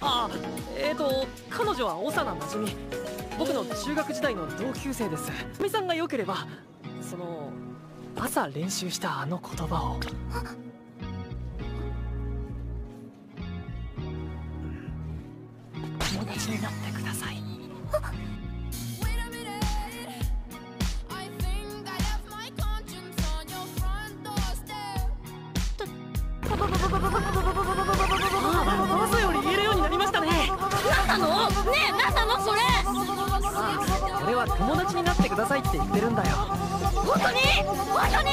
あえーと彼女は長な馴染み。僕の中学時代の同級生です。みさんが良ければその朝練習したあの言葉を。友達になってください。Wait a minute. なの？ねえ何なの？それ。あ俺は友達になってくださいって言ってるんだよ。本当に？